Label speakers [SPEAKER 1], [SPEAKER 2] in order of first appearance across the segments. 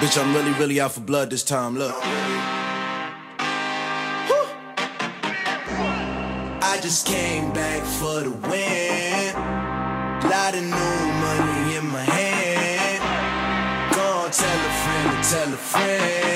[SPEAKER 1] Bitch, I'm really, really out for blood this time. Look. I just came back for the win. Lot of new money in my hand. Go on, tell a friend to tell a friend.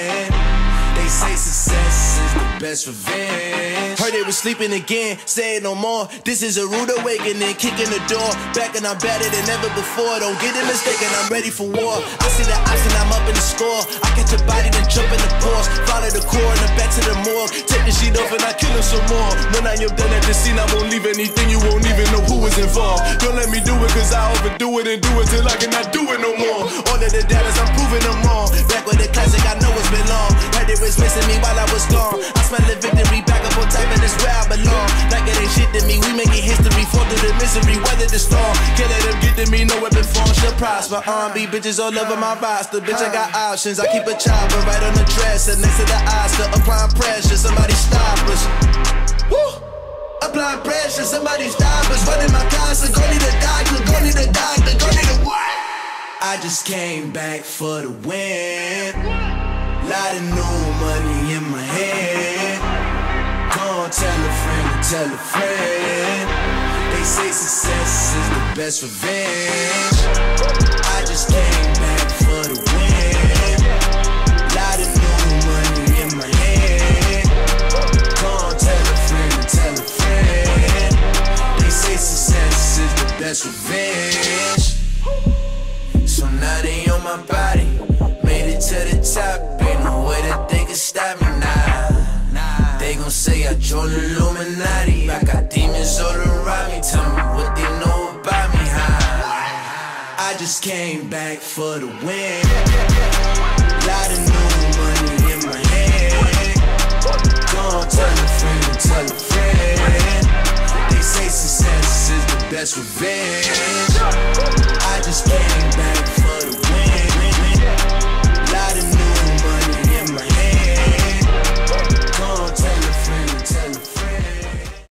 [SPEAKER 1] Best revenge. Heard they was sleeping again, say it no more. This is a rude awakening, kicking the door. Back and I'm better than ever before. Don't get it mistaken, I'm ready for war. I see the option, I'm up in the score. I catch a body, then jump in the course. Follow the core and the back to the morgue. Take the sheet off and I kill him some more. When I am done at the scene, I won't leave anything. You won't even know who was involved. Don't let me do it, cause I overdo it and do it till I cannot do it no more. All of the doubters, I'm proving them wrong. Back with the classic, I know it's been long. Heard it was missing me while I was gone. The storm. Can't let them get to me, no weapon form should prosper. R&B bitches all over my roster. Bitch, I got options. I keep a chopper right on the dresser next to the Oscar. Applying pressure, somebody stop us. Woo! Applying pressure, somebody stop us. Running my concert, go need a doctor, go need a doctor, go need a what? I just came back for the win. Lot of new money in my hand. Go on, tell a friend tell a friend. They say success best revenge. I just came back for the win. Lot of new money in my hand. On, tell a friend tell a friend. They say success is the best revenge. So now they on my body. Made it to the top. Ain't no way that they can stop me now. They gon' say I joined Illuminati. I I just came back for the win. Lot of new money in my hand. Don't tell a friend, tell a friend. They say success is the best revenge. I just came back for